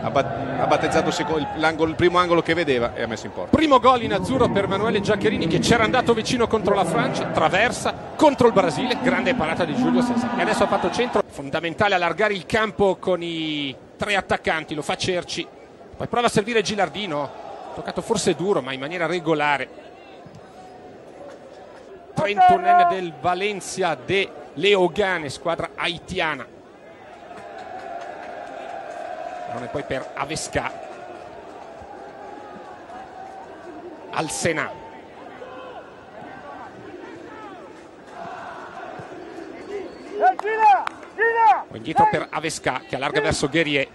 ha, bat- ha battezzato il primo angolo che vedeva e ha messo in porta. Primo gol in azzurro per Emanuele Giaccherini che c'era andato vicino contro la Francia, traversa contro il Brasile, grande parata di Giulio Cesar. E adesso ha fatto centro, fondamentale allargare il campo con i tre attaccanti, lo fa Cerci, poi prova a servire Gilardino, toccato forse duro ma in maniera regolare. 31enne del Valencia de Leogane, squadra haitiana. Non è poi per Avesca. Al Sena. Poi indietro per Avesca che allarga verso Guerrier.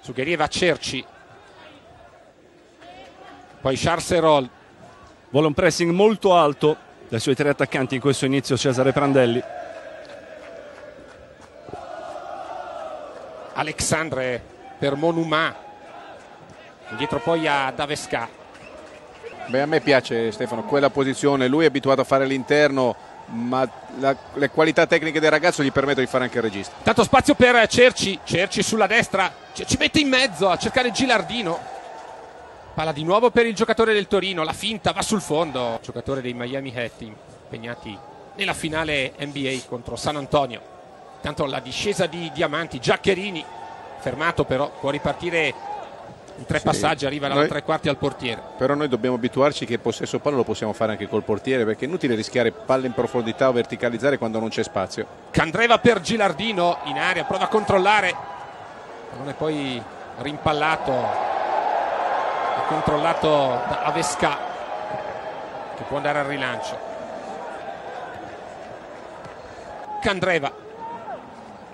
Su Guerrier va Cerci. Poi Charcerol. Vuole un pressing molto alto dai suoi tre attaccanti in questo inizio Cesare Prandelli. Alexandre per Monumà indietro poi a Davesca Beh, a me piace Stefano quella posizione, lui è abituato a fare l'interno ma la, le qualità tecniche del ragazzo gli permettono di fare anche il regista. Tanto spazio per Cerci, Cerci sulla destra, ci mette in mezzo a cercare Gilardino. Palla di nuovo per il giocatore del Torino, la finta va sul fondo. Giocatore dei Miami Heat impegnati nella finale NBA contro San Antonio. Tanto la discesa di Diamanti, Giaccherini, fermato però, può ripartire in tre sì. passaggi, arriva dalla tre quarti al portiere. Però noi dobbiamo abituarci che il possesso palla lo possiamo fare anche col portiere perché è inutile rischiare palle in profondità o verticalizzare quando non c'è spazio. Candreva per Gilardino in aria, prova a controllare, non è poi rimpallato controllato da Avesca che può andare al rilancio Candreva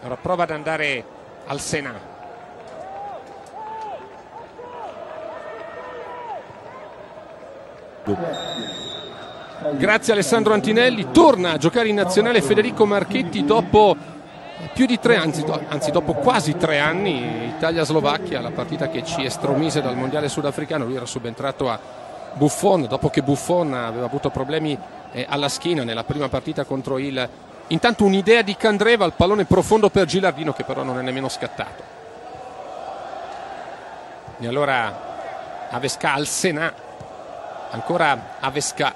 ora prova ad andare al Sena grazie Alessandro Antinelli. Torna a giocare in nazionale Federico Marchetti dopo più di tre anni, anzi dopo quasi tre anni, Italia-Slovacchia, la partita che ci estromise dal mondiale sudafricano, lui era subentrato a Buffon, dopo che Buffon aveva avuto problemi eh, alla schiena nella prima partita contro il... Intanto un'idea di Candreva al pallone profondo per Gilardino che però non è nemmeno scattato. E allora Avesca al Sena, ancora Avesca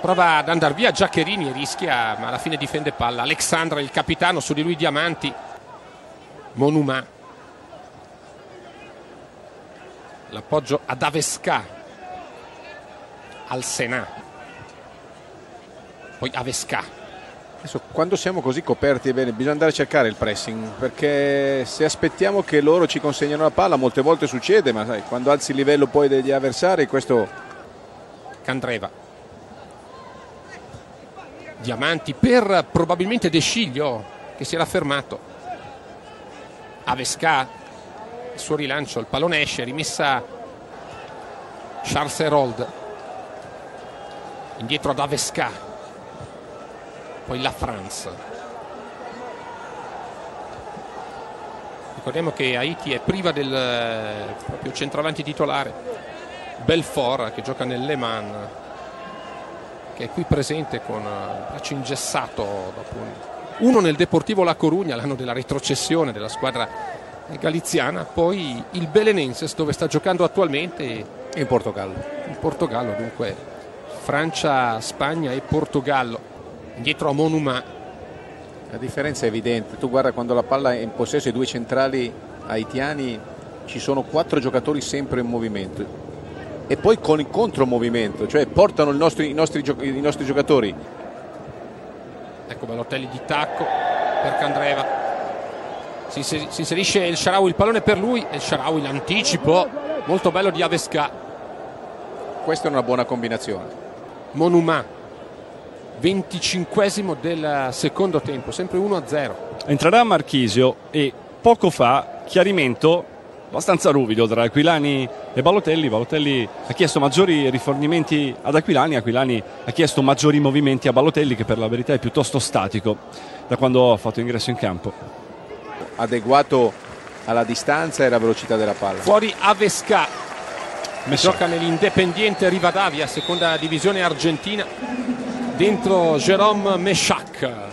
prova ad andare via Giaccherini e rischia ma alla fine difende palla. Alexandra il capitano su di lui Diamanti. Monumà. L'appoggio ad Avesca al Senà poi Avesca Adesso, quando siamo così coperti bene, bisogna andare a cercare il pressing perché se aspettiamo che loro ci consegnino la palla molte volte succede ma sai, quando alzi il livello poi degli avversari questo Candreva. Diamanti per probabilmente De Sciglio che si era fermato. Avesca il suo rilancio, il pallone esce rimessa Charles Herold. Indietro ad Avesca poi la France. Ricordiamo che Haiti è priva del proprio centravanti titolare. Belfort che gioca nel Le Mans che è qui presente con il eh, braccio ingessato dopo uno nel Deportivo La Corugna l'anno della retrocessione della squadra galiziana poi il Belenenses dove sta giocando attualmente. In Portogallo. In Portogallo dunque Francia, Spagna e Portogallo dietro a Monumà la differenza è evidente tu guarda quando la palla è in possesso dei due centrali haitiani ci sono quattro giocatori sempre in movimento e poi con il contromovimento, cioè portano nostri, i, nostri, i, nostri, giocatori. Ecco Balotelli di tacco per Candreva. Si, si, si inserisce il Sharawi, il pallone per lui e il Sharawi l'anticipo molto bello di Avesca. Questa è una buona combinazione. Monumà, 25 del secondo tempo, sempre 1-0. Entrerà Marchisio e poco fa chiarimento abbastanza ruvido tra Aquilani e Balotelli. Balotelli ha chiesto maggiori rifornimenti ad Aquilani, Aquilani ha chiesto maggiori movimenti a Balotelli che per la verità è piuttosto statico da quando ha fatto ingresso in campo. Adeguato alla distanza e alla velocità della palla. Fuori Avesca, gioca nell'Independiente Rivadavia, seconda divisione argentina, dentro Jérôme Meshack.